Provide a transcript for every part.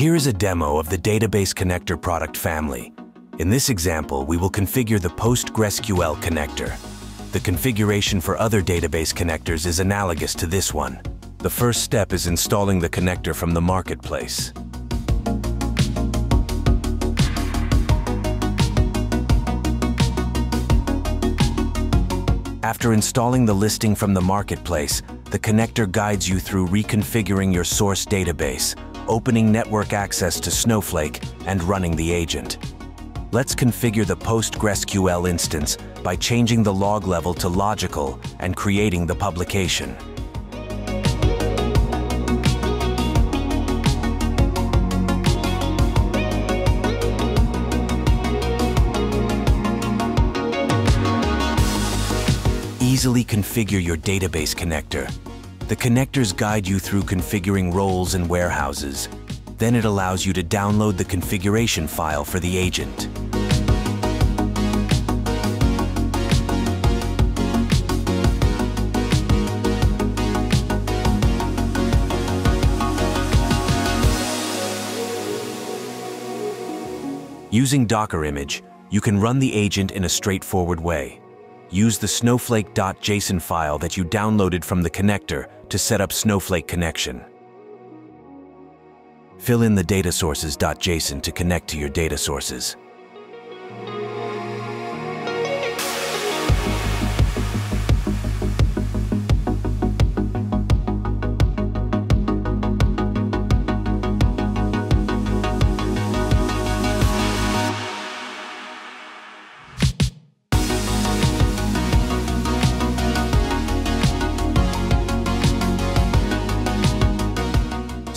Here is a demo of the Database Connector product family. In this example, we will configure the PostgreSQL connector. The configuration for other database connectors is analogous to this one. The first step is installing the connector from the marketplace. After installing the listing from the marketplace, the connector guides you through reconfiguring your source database, opening network access to Snowflake, and running the agent. Let's configure the PostgreSQL instance by changing the log level to logical and creating the publication. Easily configure your database connector. The connectors guide you through configuring roles and warehouses. Then it allows you to download the configuration file for the agent. Using Docker image, you can run the agent in a straightforward way. Use the snowflake.json file that you downloaded from the connector to set up Snowflake connection. Fill in the data sources.json to connect to your data sources.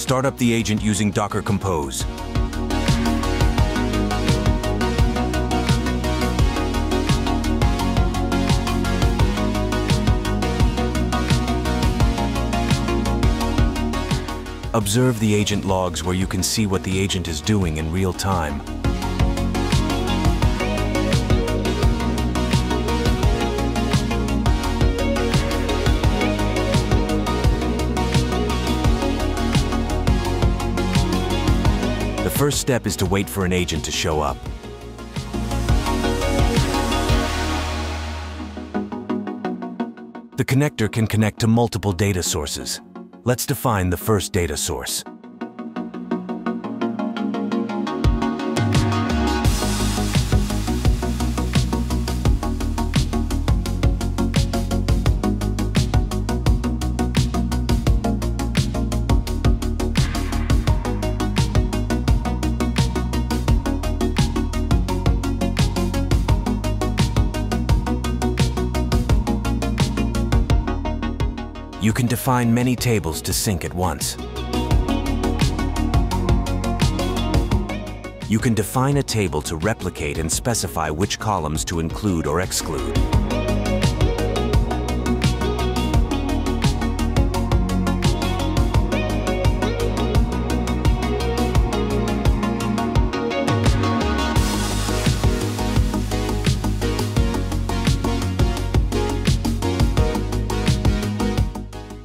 Start up the agent using Docker Compose. Observe the agent logs where you can see what the agent is doing in real time. First step is to wait for an agent to show up. The connector can connect to multiple data sources. Let's define the first data source. You can define many tables to sync at once. You can define a table to replicate and specify which columns to include or exclude.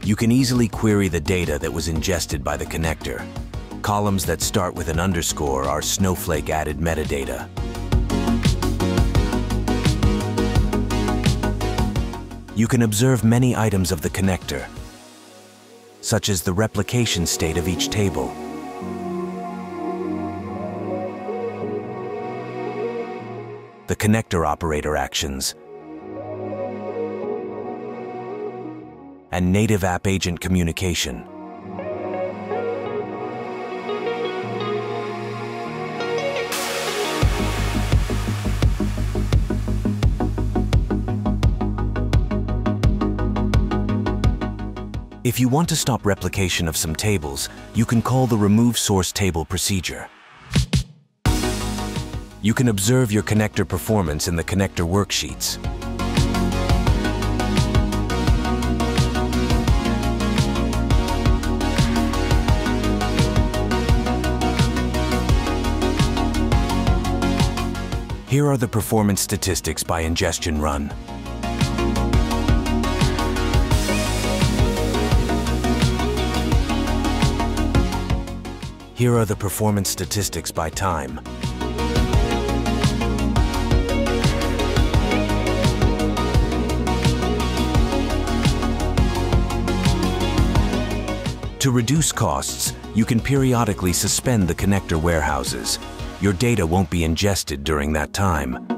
You can easily query the data that was ingested by the connector. Columns that start with an underscore are Snowflake added metadata. You can observe many items of the connector, such as the replication state of each table. The connector operator actions, and native app agent communication. If you want to stop replication of some tables, you can call the remove source table procedure. You can observe your connector performance in the connector worksheets. Here are the performance statistics by ingestion run. Here are the performance statistics by time. To reduce costs, you can periodically suspend the connector warehouses. Your data won't be ingested during that time.